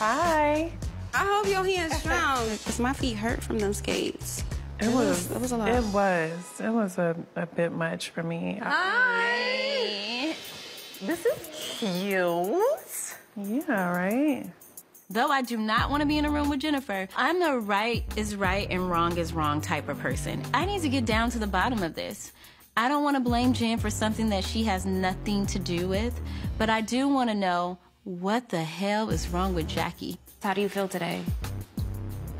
Hi. I hope your hand's strong. Cause my feet hurt from them skates. It, was, It was a lot. It was. It was a, a bit much for me. Hi. This is cute. Yeah, right. Though I do not want to be in a room with Jennifer, I'm the right is right and wrong is wrong type of person. I need to get down to the bottom of this. I don't want to blame Jen for something that she has nothing to do with, but I do want to know what the hell is wrong with Jackie. How do you feel today?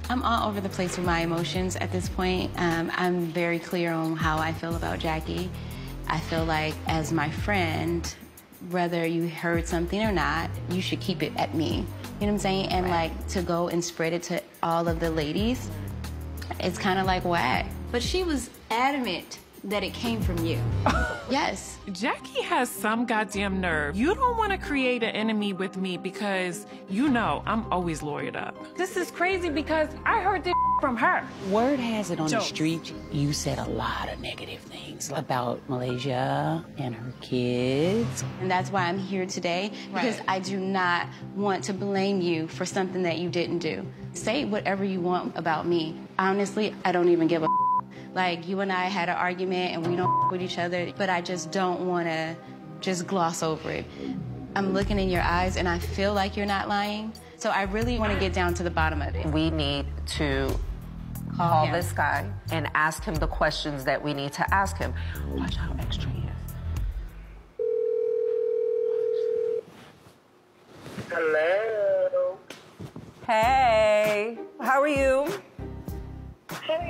I'm all over the place with my emotions at this point. Um, I'm very clear on how I feel about Jackie. I feel like, as my friend, whether you heard something or not, you should keep it at me. You know what I'm saying? And like to go and spread it to all of the ladies, it's kind of like whack. But she was adamant that it came from you. yes. Jackie has some goddamn nerve. You don't want to create an enemy with me because you know I'm always lawyered up. This is crazy because I heard this from her. Word has it on the street you said a lot of negative things about Malaysia and her kids. And that's why I'm here today because Right. I do not want to blame you for something that you didn't do. Say whatever you want about me. Honestly, I don't even give a like you and I had an argument and we don't with each other, but I just don't want to just gloss over it. I'm looking in your eyes and I feel like you're not lying. So I really want to get down to the bottom of it. We need to call him. this guy and ask him the questions that we need to ask him. Watch how extra he is. Hello. Hey, how are you?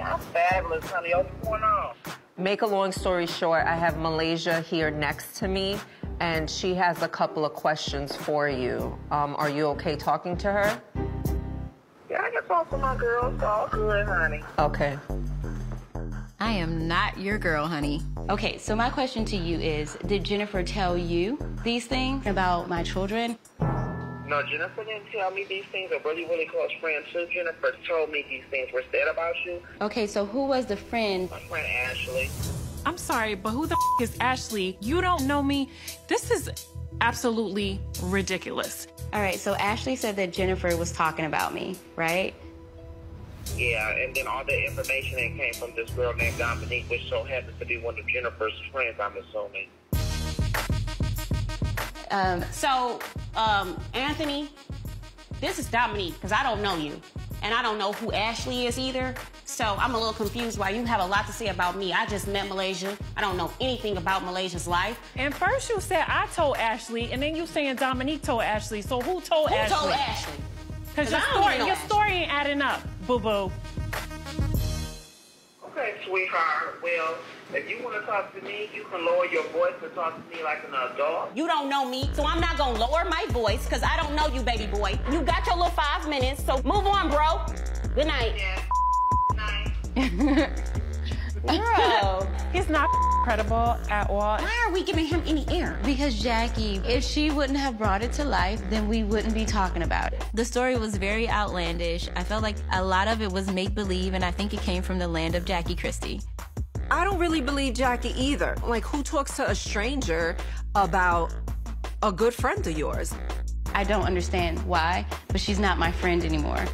Hey, I'm fabulous, honey. What's going on? Make a long story short, I have Malaysia here next to me, and she has a couple of questions for you. Um, are you okay talking to her? Yeah, I can talk to my girl. It's all good, honey. Okay. I am not your girl, honey. Okay, so my question to you is Did Jennifer tell you these things about my children? No, Jennifer didn't tell me these things. A really, really close friend too. Jennifer told me these things were said about you. Okay, so who was the friend? My friend Ashley. I'm sorry, but who the f- is Ashley? You don't know me. This is absolutely ridiculous. All right, so Ashley said that Jennifer was talking about me, right? Yeah, and then all the information that came from this girl named Dominique, which so happens to be one of Jennifer's friends, I'm assuming. Um, So, um, Anthony, this is Dominique, because I don't know you. And I don't know who Ashley is either. So I'm a little confused why you have a lot to say about me. I just met Malaysia. I don't know anything about Malaysia's life. And first you said I told Ashley, and then you saying Dominique told Ashley. So who told Who Ashley? told Ashley? Because your story, your story ain't adding up, boo boo. Okay, sweetheart. Well, if you want to talk to me, you can lower your voice and talk to me like an adult. You don't know me, so I'm not gonna lower my voice because I don't know you, baby boy. You got your little five minutes, so move on, bro. Good night. Yeah. Nice. girl, He's not credible at all. Why are we giving him any air? because Jackie, if she wouldn't have brought it to life, then we wouldn't be talking about it. The story was very outlandish. I felt like a lot of it was make believe, and I think it came from the land of Jackie Christie. I don't really believe Jackie either. Like, who talks to a stranger about a good friend of yours? I don't understand why, but she's not my friend anymore.